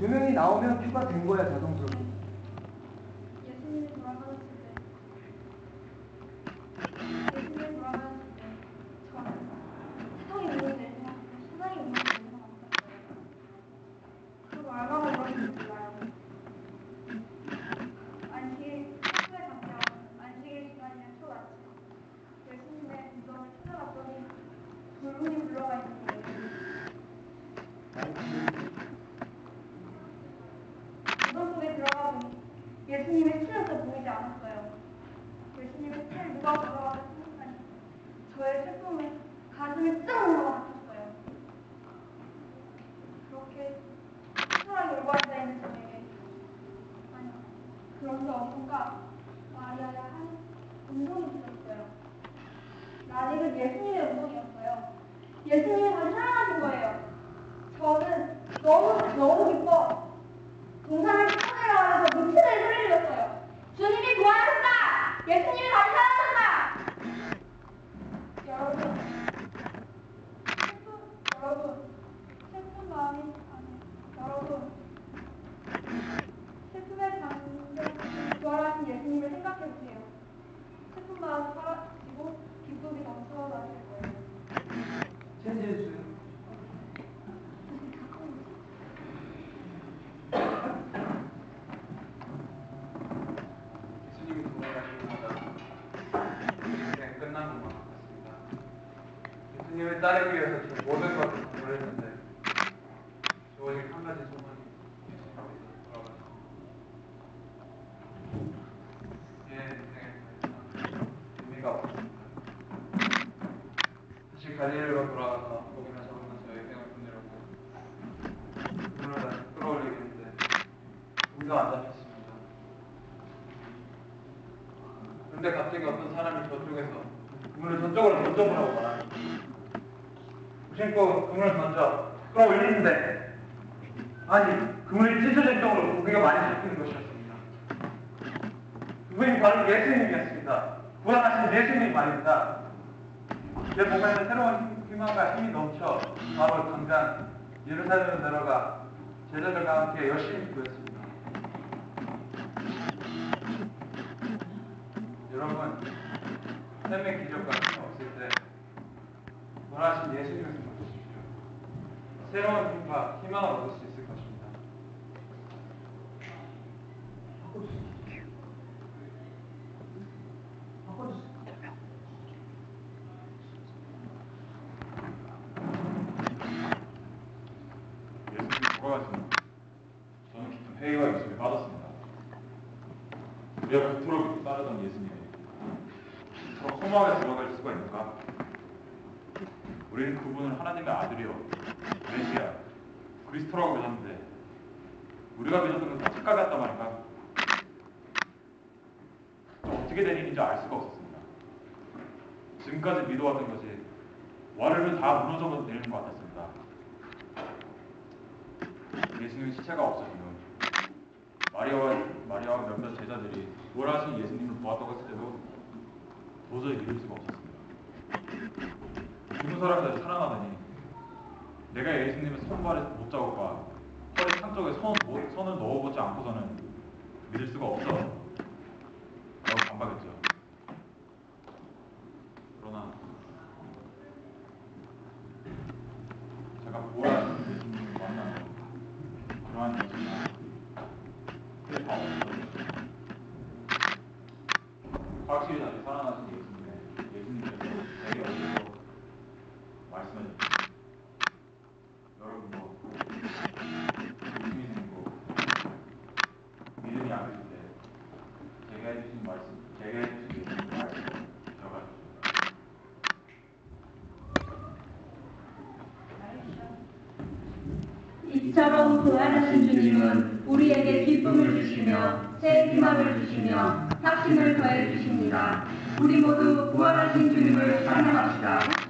조명이 나오면 큐가 된 거야 자동적으로. 예수님이 돌아가셨을 때 예수님이 돌아가셨을 때 세상에 있는 내 생각 있는 내 생각 그리고 얼마나 오랬는지 몰라요 안식 하루에 가면 안식일 시간이면 초 아침 예수님의 무덤을 찾아갔더니 불문이 불러가 있는 거예요 무덤 속에 들어가 보니 예수님의 피는 보이지 않았어요. 예수님의 피를 누가 들어가서 생각하니 저의 슬픔을 가슴에 짱 올라가 닥쳤어요. 그렇게 초라하게 울고 앉아있는 저에게 아니 그런데 어디선가 마리아의 한 음성이 들렸어요. 나직은 예수님의 음성이었어요. 예수님이 다시 살아나신 거예요. 저는 너무 너무 기뻐 동산을 미치는 소리를 냈어요. 주님이 부활하셨다! 예수님이 다시 살아나셨다! 여러분, 슬픈, 여러분, 슬픈 마음이, 아니, 여러분, 슬픔에 잠든 부활하신 예수님을 생각해보세요. 슬픈 마음 사라지고 기쁨이 넘쳐나실 거예요. 체지해 주세요. 예수님이 돌아가시고 나서 인생 끝난 것만 같습니다. 예수님을 따르기 위해서 제 모든 것을 버렸는데 저 오직 한 가지 소원이 제 인생에 의미가 없습니다. 다시 갈릴리로 돌아가서 거기나 저의 생을 보내려고 눈을 다시 끌어올리겠는데 우리가 안 잡혔습니다. 근데 갑자기 어떤 사람이 저쪽에서 그물을 저쪽으로 던져보라고 말합니다. 무심코 그물을 던져 끌어올리는데 아니 그물이 찢어질 정도로 고기가 많이 잡히는 것이었습니다. 그분이 바로 예수님이었습니다. 부활하신 예수님 말입니다. 제 몸에는 새로운 힘- 희망과 힘이 넘쳐 바로 당장 예루살렘으로 내려가 제자들과 함께 열심히 구했습니다. 여러분, 삶의 기적과 힘이 없을 때 부활하신 예수님을. 새로운 힘과 희망을 얻을 수 있을 것입니다. 예수님이 돌아가시는 저는 깊은 회의와 욕심에 빠졌습니다. 우리가 그토록 따르던 예수님이 그토록 허무하게 들어갈 수가 있는가? 우리는 그분을 하나님의 아들이요 메시아 그리스도라고 믿었는데 우리가 믿었던 건 같단 말인가? 또 어떻게 된 일인지 알 수가 없었습니다. 지금까지 믿어왔던 것이 와르르 다 무너져 내리는 것 같았습니다. 예수님의 시체가 없어지면 마리아와 마리아와 몇몇 제자들이 부활하신 예수님을 보았다고 했을 때도 도저히 믿을 수가 없었습니다. 죽은 다시 살아나다니 내가 예수님의 손발에 못 잡을까 허리 한쪽에 손, 못- 손을 넣어보지 않고서는 믿을 수가 없어 라고 반박했죠. 그러나 제가 부활하신 예수님을 만나면 그러한 것이나 그게 다 없어요. 확실히 다시 살아나신 예수님의 예수님께서 제게 어디서 말씀해 주셨어요. 여러분도 의심이 생기고 믿음이 안 되실 때 제가 해주신 말씀, 제가 해주신 예수님 말씀 기억하십시오. 이처럼 부활하신 주님은 우리에게 기쁨을 주시며 새 희망을 주시며 확신을 더해 주십니다. 우리 모두 부활하신 주님을 찬양합시다. 다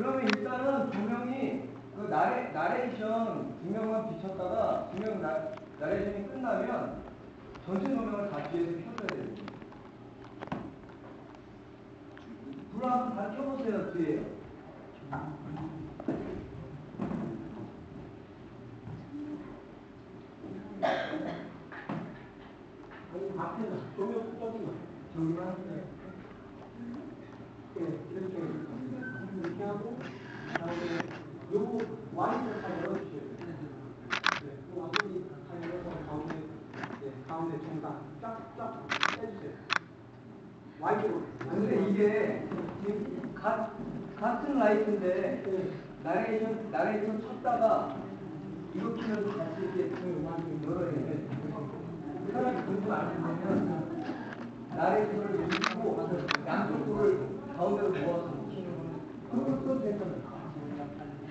그러면 일단은 두 명이 그 나레, 나레이션 두 명만 비쳤다가 두 명 나레이션이 끝나면 전체 조명을 다 뒤에서 켜줘야 돼요. 불 한번 다 켜보세요 뒤에. 저기만 네. 이렇게 이렇게 하고 그다음에 요 와인을 다 열어주셔야 돼요. 네, 그 와인이 다 열어서 가운데 네, 가운데 중간 쫙쫙 빼주세요. 와인으로. 근데 이게 가, 같은 라이트인데 나레이션 나레이션 쳤다가 이거 키면서 같이 이렇게 열어야 돼. 사람이 공부 안 되면 나레이션을 놓고 양쪽 불을 가운데로 모아서 거는 그것도 괜찮아요.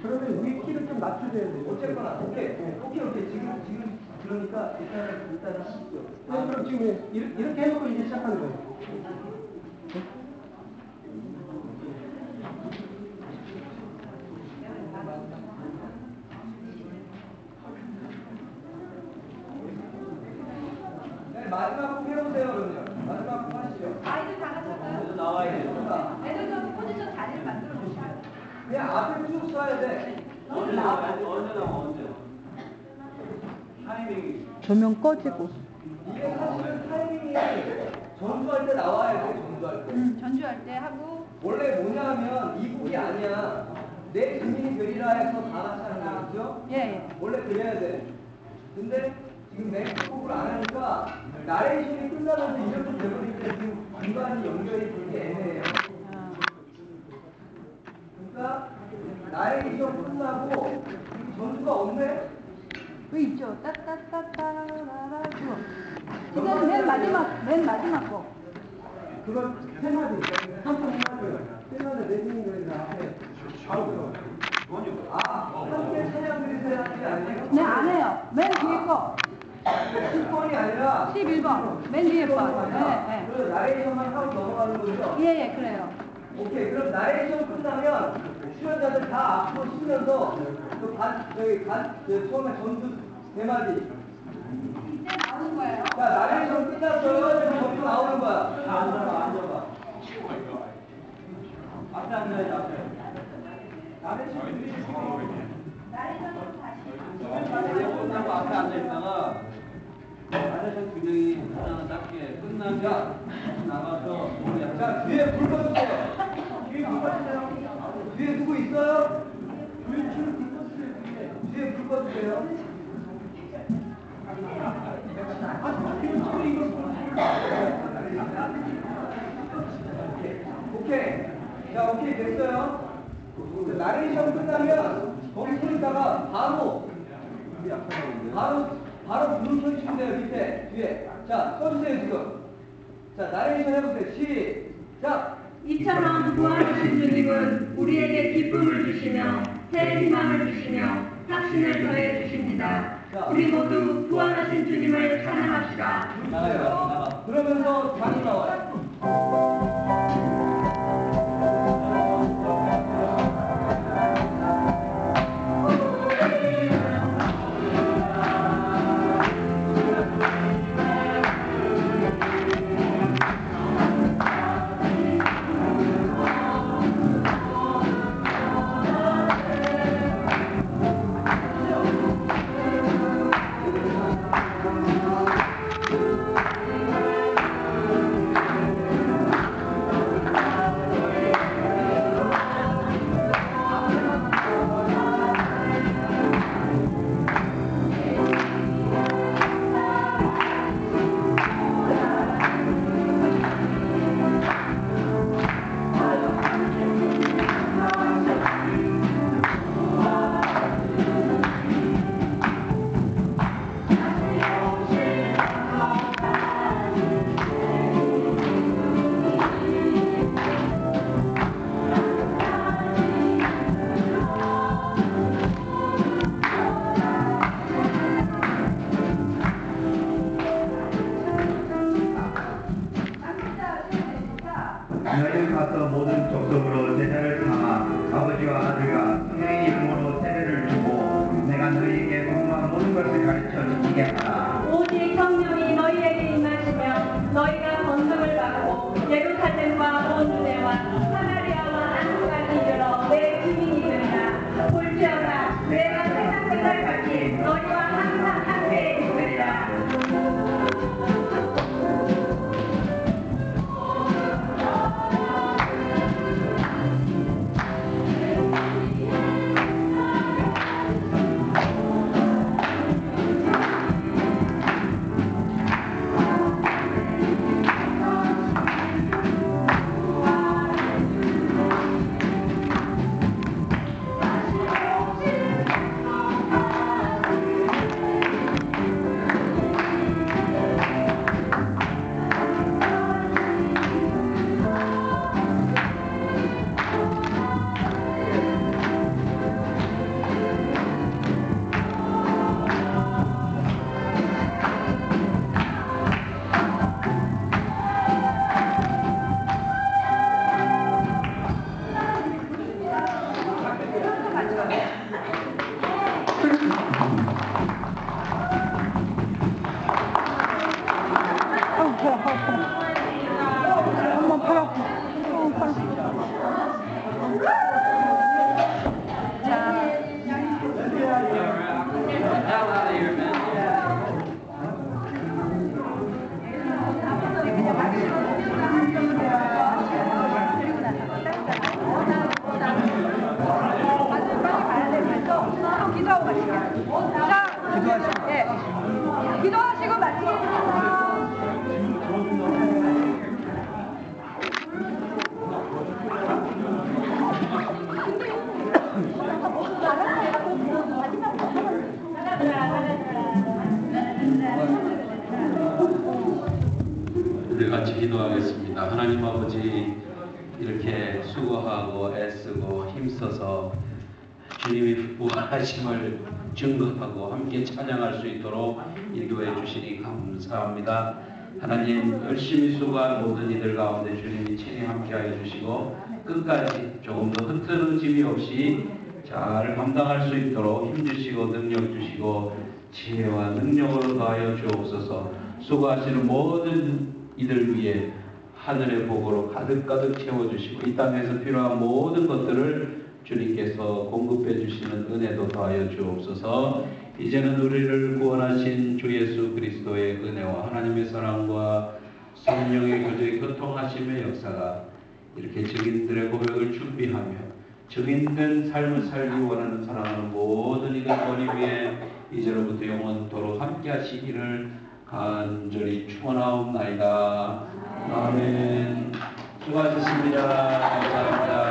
그러면 위 키를 좀 낮춰줘야 돼요. 어쨌거나 오케이 오케이 오케이 지금 지금 그러니까 일단은 일단은 하시죠. 네, 그럼 지금 이렇게, 이렇게 해놓고 이제 시작하는 거예요. 네, 마지막 곡 해보세요 그러면 마지막 곡 하시죠. 아이들 다 같이 할까요? 나와야 돼. 애들 좀 포지션 자리를 만들어 주시면. 그냥 앞에 쭉 써야 돼. 언제 나와? 언제 나와? 언제? 타이밍이. 조명 꺼지고. 이게 사실은 타이밍이 전주할 때 나와야 돼 전주할 때. 음, 전주할 때 하고 원래 뭐냐면 이 곡이 아니야. 내 주민이 되리라 해서 다 같이 하는 거 그죠? 예, 예. 원래 그래야 돼. 근데 지금 맹곡을 안 하니까 나레이션이 끝나면서 이렇게 돼버리니까 지금 중간이 연결이 되게 애매해요. 아, 그러니까 나레이션 끝나고 지금 전주가 없네? 그 있죠. 맨 마지막 맨 마지막 거. 그걸 세 마디, 한번 해마디, 세 마디 내주는 거니까 앞에 바로 들어가요. 아, 함께 찬양 드리세요 하는 게 아니에요? 네, 안 해요. 맨 뒤에 거. 10번이 아니라 11번. 맨 뒤에 거. 네, 그 나레이션만 하고 넘어가는 거죠? 네. 예, 예, 그래요. 오케이 그럼 나레이션 끝나면 출연자들 다 앞으로 쉬면서 그 반, 저기 반, 그 처음에 전주 네 마디 나오는 거예요. 자 나레이션 끝났어요 전주 나오는 거야. 자 앉아봐 앉아봐 앞에 앉아야지 앞에. 다시. 나레이션 끝나고 앞에 앉아 있다가 나레이션 굉장히 하나 짧게 끝나면 나가서 자 뒤에 불 꺼주세요 뒤에 불 꺼주세요 뒤에 누구 있어요? 뒤에 불 꺼주세요. 뒤에 불 꺼주세요 오케이. 자 오케이. 됐어요? 그 나레이션 끝나면 거기 서 있다가 바로 바로 바로 불을 켜주시면 돼요 밑에 뒤에. 자 써주세요 지금. 자 나레이션 해보세요. 시작. 이처럼 부활하신 주님은 우리에게 기쁨을 주시며 새 희망을 주시며 확신을 더해 주십니다. 우리 모두 부활하신 주님을 찬양합시다. 나가요 그러면서 다시 나와 가서 모든 족속으로 제자를 삼아 아버지와 아들과 성령의 이름으로 세례를 주고 내가 너희에게 공부한 모든 것을 가르쳐 지키게 하라. 오직 성령이 너희에게 임하시며 너희가 권능을 받고 예루살렘과 온 우리 같이 기도하겠습니다. 하나님 아버지 이렇게 수고하고 애쓰고 힘써서 주님이 부활하심을 증거하고 함께 찬양할 수 있도록 인도해 주시니 감사합니다. 하나님 열심히 수고한 모든 이들 가운데 주님이 친히 함께하여 주시고 끝까지 조금 더 흐트러짐이 없이 잘 감당할 수 있도록 힘 주시고 능력 주시고 지혜와 능력으로 더하여 주옵소서 수고하시는 모든 이들 위해 하늘의 복으로 가득가득 채워주시고 이 땅에서 필요한 모든 것들을 주님께서 공급해 주시는 은혜도 더하여 주옵소서. 이제는 우리를 구원하신 주 예수 그리스도의 은혜와 하나님의 사랑과 성령의 교제의 교통하심의 역사가 이렇게 증인들의 고백을 준비하며 증인된 삶을 살기 원하는 사랑하는 모든 이들 머리 위에 이제로부터 영원토록 함께 하시기를 간절히 축원하옵나이다. 아멘. 수고하셨습니다. 감사합니다.